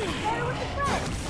Better with the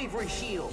Bravery shield!